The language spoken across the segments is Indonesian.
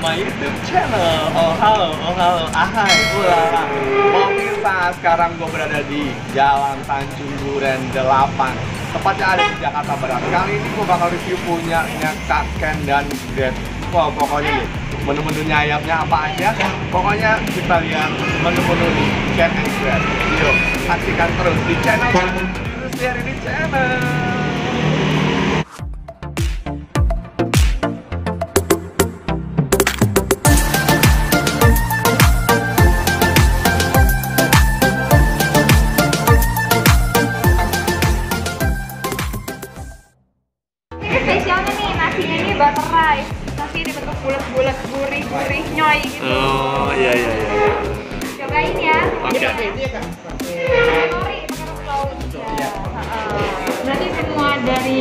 my YouTube channel. Oh halo, oh halo, ahai, ulala. Pemirsa, sekarang gue berada di Jalan Tanjung Duren 8 Tepatnya ada di Jakarta Barat. Kali ini gue bakal review punyanya Kak Ken dan Grab Wah pokoknya nih, menu-menunya ayamnya apa aja Pokoknya kita lihat menu-menu di Ken and Yuk, saksikan terus di channel Terus di channel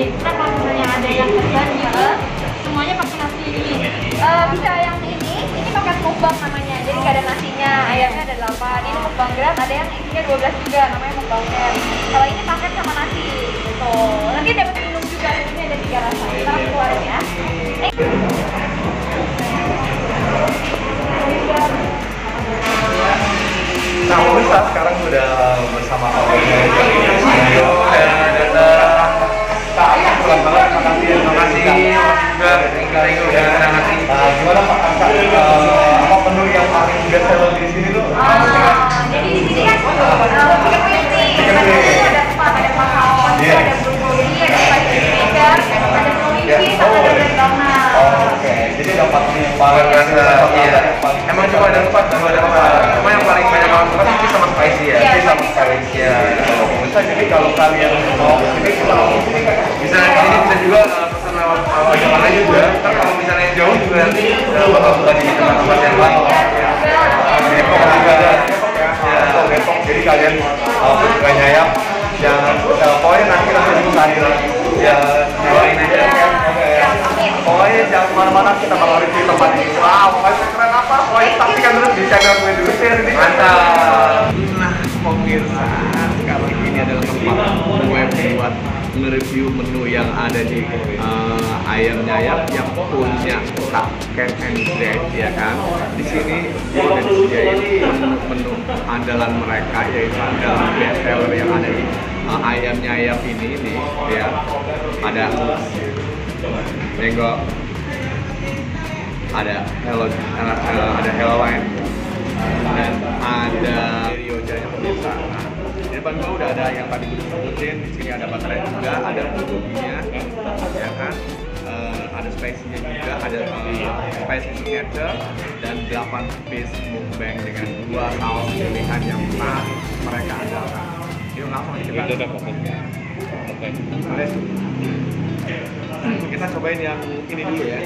kita kalau misalnya ada yang pesan Semuanya pakai nasi ini. Eh, Bisa yang ini, ini pakai mukbang namanya. Jadi nggak ada nasinya, ayamnya ada 8 Ini mukbang grab, ada yang isinya 12 juga, namanya mukbang grab Kalau ini paket sama nasi gitu. Nanti dapat minum juga, ini ada tiga rasa. Kita keluarin ya. Nah, pemirsa sekarang udah gimana Pak? Eh, apa menu yang paling best seller di sini tuh? Ah, jadi di sini kan uh, nih. Rasanya ada empat, ada Iya. ada brokoli, ada vinegar, ada Iya. sama ada oke. Jadi yang paling dapat iya. Emang cuma ada empat, cuma ada empat. Cuma yang paling banyak orang suka sih sama spicy ya. Iya, sama spicy. Iya. Kalau pemirsa, jadi kalau kalian mau kan? Bisa di sini bisa juga uh, pesan lewat uh, jalan aja juga. Ntar kalau misalnya jauh juga nanti uh, bakal buka di tempat-tempat yang lain. Depok juga ada Depok ya, Depok. Jadi kalian uh, suka nyayap, jangan uh, pokoknya nanti nanti dicari lagi. Ya, doain aja ya. Pokoknya jangan ke mana-mana kita bakal review tempat ini. Wow, keren apa? Pokoknya saksikan terus di channel gue dulu share di Mantap. Nge-review menu yang ada di uh, ayam nyayap yang punya Kak Ken and Greg ya kan. Di sini udah disediain menu-menu andalan mereka yaitu andalan best seller yang ada di uh, ayam nyayap ini nih ya. Ada Menggo ada Hello uh, ada Hello Line dan ada ada yang tadi gue sebutin, di sini ada baterai juga, ada bulgoginya, ya kan? Eh, ada spicy-nya juga, ada eh, spicy signature dan 8 piece mukbang dengan dua saus pilihan yang paling mereka andalkan. Yuk langsung aja kita. Boleh? kita cobain yang ini dulu ya.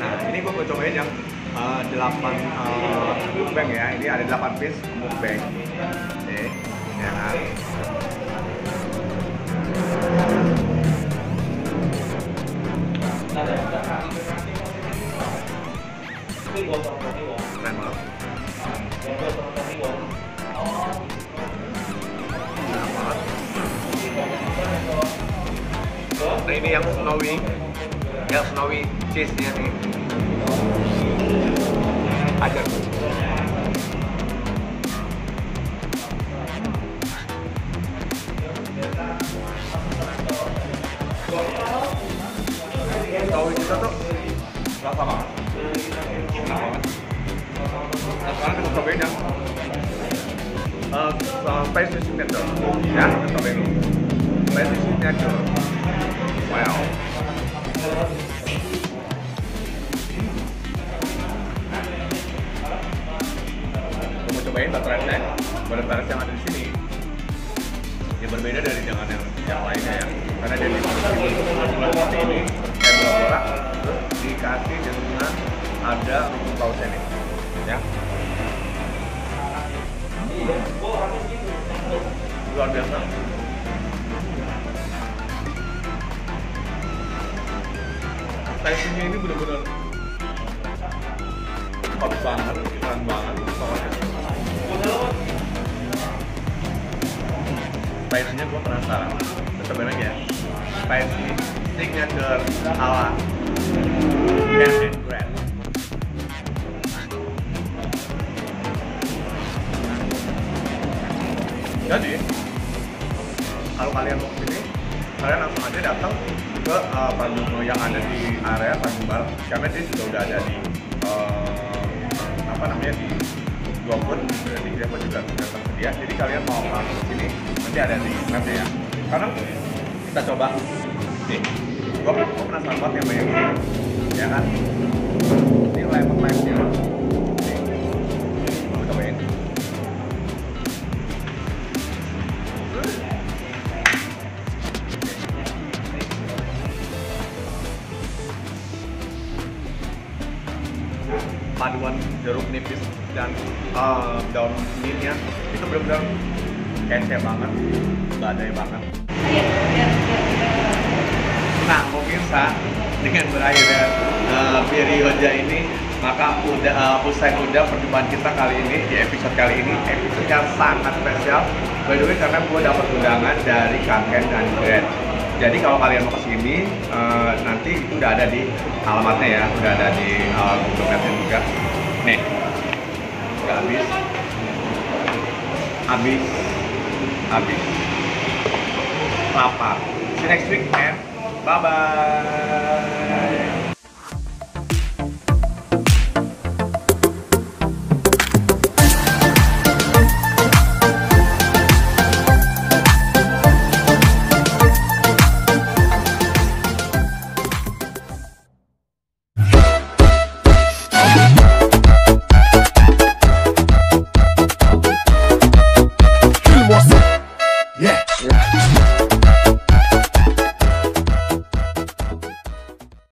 Nah, ini mau cobain yang uh, 8 uh, mukbang ya. Ini ada 8 piece mukbang. Nih, ya kan. Keren banget. Nah ini yang snowy, yang snowy cheese-nya nih. Ajar. Yang uh, uh, spicy signature. Ya, kita cobain dulu. Spicy signature. Wow. Gue mau cobain rice butter rice yang ada di sini. Ya berbeda dari jangan yang yang lainnya ya. Karena dia dibentuk bulat-bulat seperti ini, kayak bola-bola, terus dikasih dengan ada rumput lautnya nih. Ya. Luar biasa. Ini benar-benar hot banget, keren banget pokoknya. Spicy-nya gue penasaran. Cobain lagi ya. Spicy signature ala Cat Jadi kalau kalian mau ke sini, kalian langsung aja datang ke uh, Bandung yang ada di area Bandung Barat karena dia juga udah ada di uh, apa namanya di GoFood berarti GoFood juga sudah tersedia. Jadi kalian mau langsung ke sini nanti ada di mapnya. Ya karena kita coba. Nih gua, gua penasaran banget yang banyak ya kan? Ini lemon lime paduan jeruk nipis dan uh, daun mintnya itu benar-benar kece banget, badai banget. Nah, pemirsa, dengan berakhirnya uh, periode ini, maka udah uh, usai udah perjumpaan kita kali ini di episode kali ini episode yang sangat spesial. By the way, karena gue dapat undangan dari Kaken dan Grand. Jadi kalau kalian mau ke sini, uh, nanti itu udah ada di alamatnya ya, udah ada di uh, Google Maps juga. Nih, udah habis, habis, habis, lapar. See you next week and bye bye.